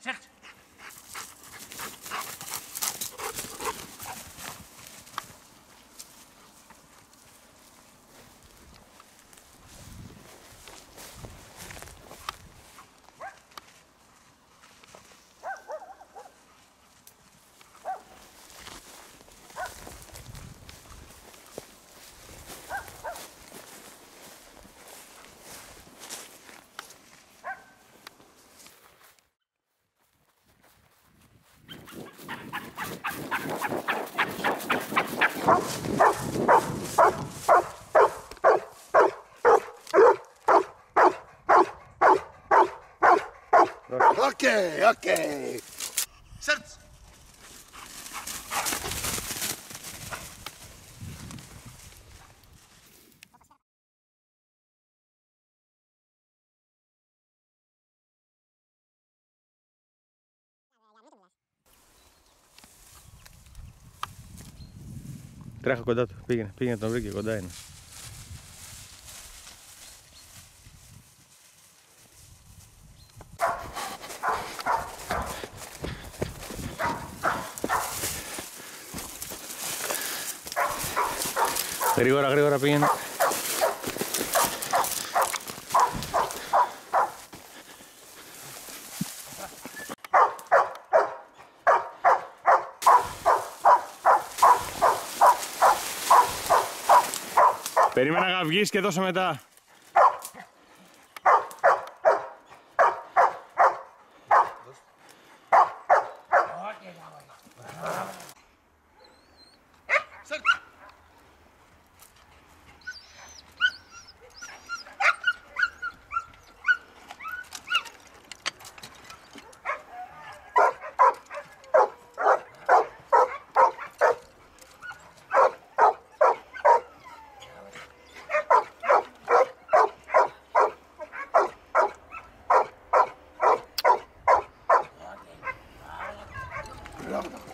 certes. Okay, okay. Serce. Τρέχω κοντά του. Πήγαινε, πήγαινε τον βρήκε κοντά είναι. Γρήγορα, γρήγορα πήγαινε. Περίμενα να βγεις και δώσε μετά. Zegt. Bravo.